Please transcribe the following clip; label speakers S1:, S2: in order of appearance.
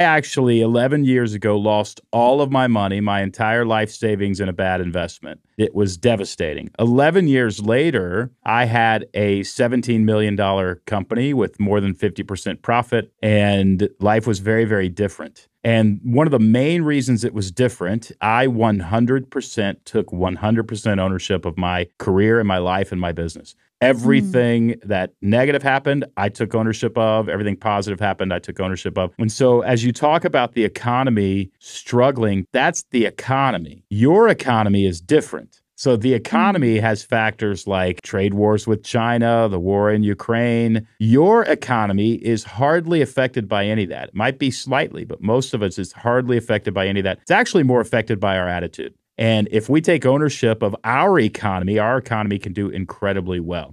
S1: I actually 11 years ago lost all of my money, my entire life savings in a bad investment. It was devastating. 11 years later, I had a $17 million company with more than 50% profit, and life was very, very different. And one of the main reasons it was different, I 100% took 100% ownership of my career and my life and my business. Everything mm. that negative happened, I took ownership of. Everything positive happened, I took ownership of. And so, as you talk about the economy struggling, that's the economy. Your economy is different. So, the economy mm. has factors like trade wars with China, the war in Ukraine. Your economy is hardly affected by any of that. It might be slightly, but most of us is hardly affected by any of that. It's actually more affected by our attitude. And if we take ownership of our economy, our economy can do incredibly well.